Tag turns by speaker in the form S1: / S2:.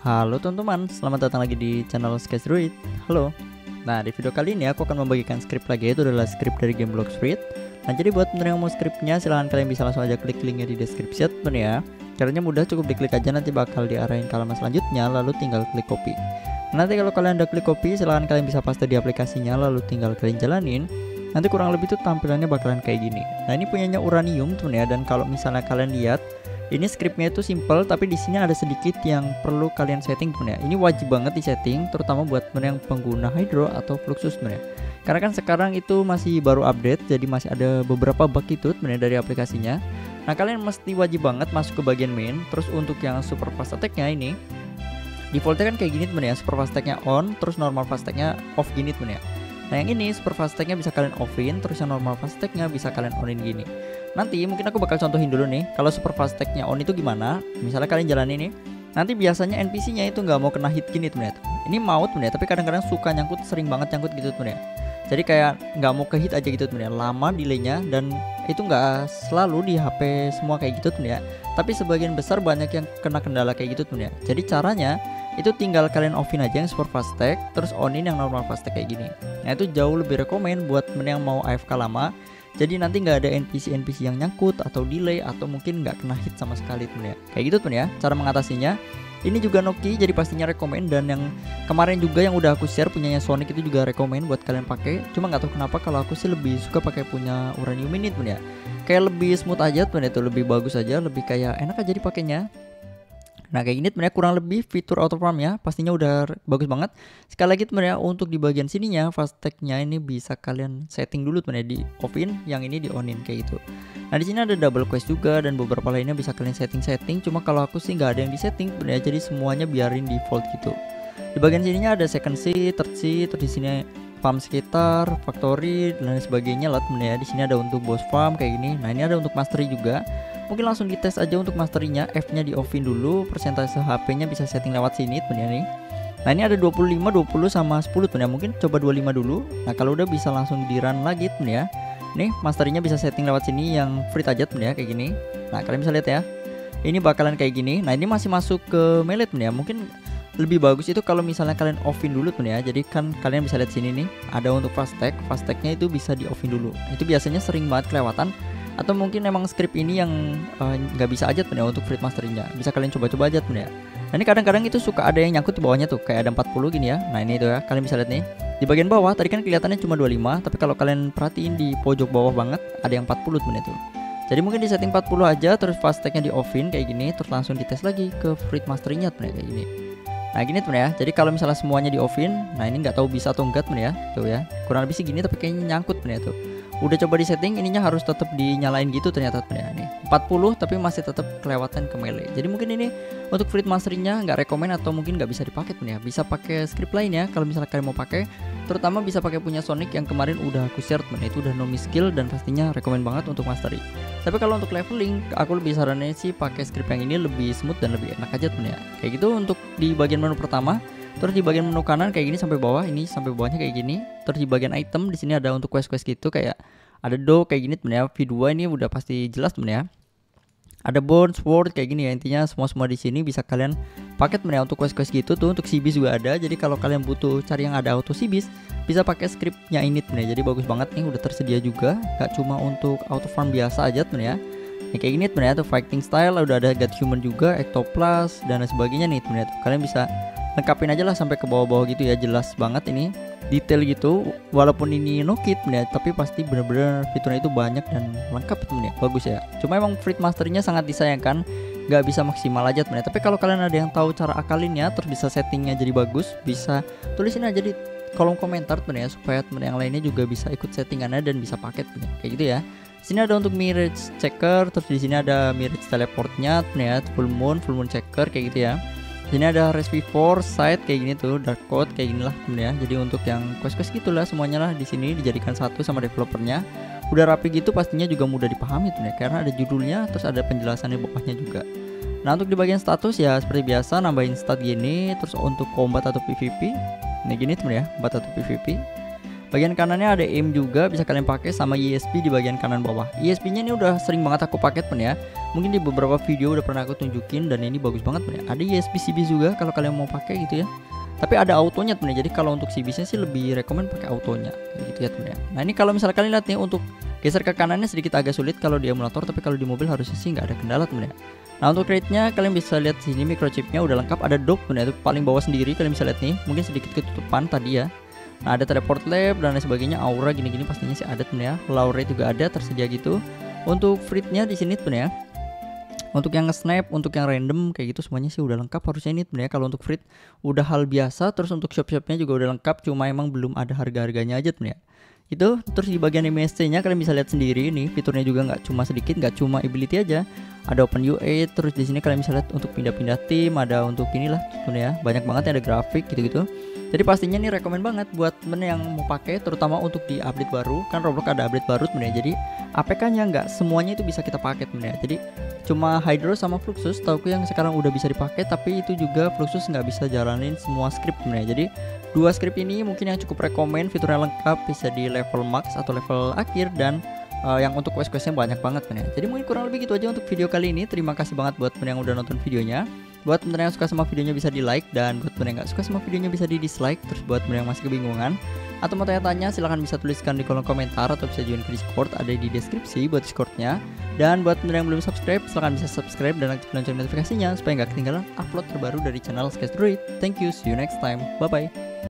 S1: Halo teman-teman, selamat datang lagi di channel Sketch Druid. Halo. Nah, di video kali ini aku akan membagikan skrip lagi itu adalah skrip dari game Block Street. Nah, jadi buat teman yang mau skripnya silahkan kalian bisa langsung aja klik linknya di deskripsi teman ya. Caranya mudah, cukup diklik aja nanti bakal diarahin ke halaman selanjutnya lalu tinggal klik copy. Nanti kalau kalian udah klik copy, silahkan kalian bisa paste di aplikasinya lalu tinggal kalian jalanin. Nanti kurang lebih tuh tampilannya bakalan kayak gini. Nah, ini punyanya Uranium teman ya dan kalau misalnya kalian lihat ini scriptnya itu simple tapi di sini ada sedikit yang perlu kalian setting temen ya. Ini wajib banget di setting terutama buat yang pengguna Hydro atau Fluxus temen ya. Karena kan sekarang itu masih baru update jadi masih ada beberapa bug itu temen ya dari aplikasinya. Nah kalian mesti wajib banget masuk ke bagian main terus untuk yang super fast attack-nya ini defaultnya kan kayak gini temen super fast attack-nya on terus normal fast attack-nya off gini temen. Nah yang ini super fast attack-nya bisa kalian offin terus yang normal fast attack-nya bisa kalian onin gini. Nanti mungkin aku bakal contohin dulu nih Kalau super fast tag-nya on itu gimana? Misalnya kalian jalan ini Nanti biasanya NPC-nya itu nggak mau kena hit gini temen Ini mau temen Tapi kadang-kadang suka nyangkut Sering banget nyangkut gitu temen Jadi kayak nggak mau ke hit aja gitu temen ya Lama delaynya Dan itu nggak selalu di HP semua kayak gitu temen Tapi sebagian besar banyak yang kena kendala kayak gitu temen Jadi caranya itu tinggal kalian offin aja yang super fast tag terus onin yang normal fast tag kayak gini. Nah itu jauh lebih rekomend buat temen yang mau AFK lama. Jadi nanti nggak ada NPC NPC yang nyangkut atau delay atau mungkin nggak kena hit sama sekali temen ya. Kayak gitu temen ya cara mengatasinya. Ini juga Noki jadi pastinya rekomend dan yang kemarin juga yang udah aku share punyanya Sonic itu juga rekomend buat kalian pakai. Cuma nggak tahu kenapa kalau aku sih lebih suka pakai punya Uranium ini temen ya. Kayak lebih smooth aja temen itu lebih bagus aja lebih kayak enak aja dipakainya Nah kayak gini temennya kurang lebih fitur auto farm ya pastinya udah bagus banget. Sekali lagi temennya untuk di bagian sininya fast tag-nya ini bisa kalian setting dulu temennya di offin, yang ini di onin kayak gitu. Nah di sini ada double quest juga dan beberapa lainnya bisa kalian setting-setting. Cuma kalau aku sih nggak ada yang di setting temennya jadi semuanya biarin default gitu. Di bagian sininya ada second seat, third seat, terus di sini farm sekitar, factory dan lain sebagainya lah temennya. Di sini ada untuk boss farm kayak gini. Nah ini ada untuk mastery juga mungkin langsung dites aja untuk masterinya F nya di offin dulu persentase HP nya bisa setting lewat sini temen ya nih. Nah ini ada 25, 20 sama 10 temen ya Mungkin coba 25 dulu. Nah kalau udah bisa langsung di run lagi temen ya Nih masterinya bisa setting lewat sini yang free aja temen ya kayak gini. Nah kalian bisa lihat ya Ini bakalan kayak gini. Nah ini masih masuk ke melee temen ya Mungkin lebih bagus itu kalau misalnya kalian offin dulu temen ya Jadi kan kalian bisa lihat sini nih Ada untuk fast tag Fast tagnya itu bisa di offin dulu. Itu biasanya sering banget kelewatan atau mungkin emang script ini yang eh, nggak uh, bisa aja tuh ya untuk Fruit Masteringnya bisa kalian coba-coba aja tuh ya nah ini kadang-kadang itu suka ada yang nyangkut di bawahnya tuh kayak ada 40 gini ya. Nah ini tuh ya kalian bisa lihat nih. Di bagian bawah tadi kan kelihatannya cuma 25 tapi kalau kalian perhatiin di pojok bawah banget ada yang 40 tuh. Itu jadi mungkin di setting 40 aja terus fast tag-nya di offin kayak gini terus langsung dites lagi ke Fruit Masteringnya tuh ya kayak gini. Nah gini tuh ya, jadi kalau misalnya semuanya di offin, nah ini nggak tahu bisa atau enggak tuh ya, tuh ya, kurang lebih sih gini tapi kayaknya nyangkut tuh ya tuh udah coba di setting ininya harus tetap dinyalain gitu ternyata ya nih. 40 tapi masih tetap kelewatan ke melee. Jadi mungkin ini untuk free masteringnya nggak rekomend atau mungkin nggak bisa dipakai ya. Bisa pakai script lain ya kalau misalnya kalian mau pakai. Terutama bisa pakai punya Sonic yang kemarin udah aku share temen itu udah no skill dan pastinya rekomend banget untuk mastery tapi kalau untuk leveling aku lebih saranin sih pakai script yang ini lebih smooth dan lebih enak aja temen ya. Kayak gitu untuk di bagian menu pertama Terus di bagian menu kanan kayak gini sampai bawah, ini sampai bawahnya kayak gini. Terus di bagian item di sini ada untuk quest-quest gitu kayak ada do kayak gini temen ya. V2 ini udah pasti jelas temen ya. Ada bone, sword kayak gini ya intinya semua semua di sini bisa kalian pakai temen ya untuk quest quest gitu tuh untuk Sibis juga ada. Jadi kalau kalian butuh cari yang ada auto Sibis bisa pakai scriptnya ini temen ya. Jadi bagus banget nih udah tersedia juga. Gak cuma untuk auto farm biasa aja temen ya. Ya, kayak gini temen ya tuh fighting style udah ada God Human juga, Ectoplas dan sebagainya nih temen ya. Kalian bisa lengkapin aja lah sampai ke bawah-bawah gitu ya jelas banget ini detail gitu. Walaupun ini no kit ya tapi pasti bener-bener fiturnya itu banyak dan lengkap temen ya bagus ya. Cuma emang Fruit Masternya sangat disayangkan nggak bisa maksimal aja temen ya. Tapi kalau kalian ada yang tahu cara akalinnya terus bisa settingnya jadi bagus bisa tulisin aja di kolom komentar temen ya supaya temen yang lainnya juga bisa ikut settingannya dan bisa paket temen ya. kayak gitu ya. Sini ada untuk mirage checker terus di sini ada mirage teleportnya temen ya full moon full moon checker kayak gitu ya ini ada recipe for site kayak gini tuh dark code kayak gini lah jadi untuk yang quest quest gitulah semuanya lah di sini dijadikan satu sama developernya. Udah rapi gitu pastinya juga mudah dipahami tuh ya karena ada judulnya terus ada penjelasan di bawahnya juga. Nah untuk di bagian status ya seperti biasa nambahin stat gini terus untuk combat atau PVP ini gini temen ya combat atau PVP Bagian kanannya ada aim juga bisa kalian pakai sama ESP di bagian kanan bawah. ESP-nya ini udah sering banget aku pakai pun ya. Mungkin di beberapa video udah pernah aku tunjukin dan ini bagus banget pun ya. Ada ESP CB juga kalau kalian mau pakai gitu ya. Tapi ada autonya temen ya. Jadi kalau untuk CB-nya sih lebih rekomend pakai autonya gitu ya temen ya. Nah ini kalau misalnya kalian lihat nih untuk geser ke kanannya sedikit agak sulit kalau di emulator tapi kalau di mobil harusnya sih nggak ada kendala temen ya. Nah untuk crate-nya kalian bisa lihat sini microchipnya udah lengkap ada dock temen ya itu paling bawah sendiri kalian bisa lihat nih mungkin sedikit ketutupan tadi ya. Nah ada teleport lab dan lain sebagainya. Aura gini-gini pastinya sih ada temen ya. Laure juga ada tersedia gitu. Untuk fritnya di sini temen ya. Untuk yang snap, untuk yang random kayak gitu semuanya sih udah lengkap harusnya ini sebenarnya kalau untuk frit udah hal biasa. Terus untuk shop-shopnya juga udah lengkap cuma emang belum ada harga-harganya aja sebenarnya itu terus di bagian MSC nya kalian bisa lihat sendiri. Nih fiturnya juga nggak cuma sedikit nggak cuma ability aja. Ada open UA terus di sini kalian bisa lihat untuk pindah-pindah tim ada untuk inilah ya. Banyak banget ya ada grafik gitu-gitu jadi pastinya nih rekomend banget buat temen yang mau pakai terutama untuk di update baru. Kan Roblox ada update baru sebenarnya jadi APK nya nggak semuanya itu bisa kita pakai sebenarnya jadi cuma Hydro sama Fluxus tauku yang sekarang udah bisa dipakai tapi itu juga Fluxus nggak bisa jalanin semua script sebenarnya jadi dua script ini mungkin yang cukup rekomend fiturnya lengkap bisa di level max atau level akhir dan uh, yang untuk quest-questnya banyak banget kan ya. Jadi mungkin kurang lebih gitu aja untuk video kali ini. Terima kasih banget buat temen yang udah nonton videonya buat temen yang suka sama videonya bisa di like dan buat temen yang gak suka sama videonya bisa di dislike terus buat temen yang masih kebingungan atau mau tanya-tanya silahkan bisa tuliskan di kolom komentar atau bisa join ke discord ada di deskripsi buat discordnya. Dan buat temen yang belum subscribe silahkan bisa subscribe dan aktifkan lonceng notifikasinya supaya nggak ketinggalan upload terbaru dari channel Sketch Droid thank you see you next time. Bye bye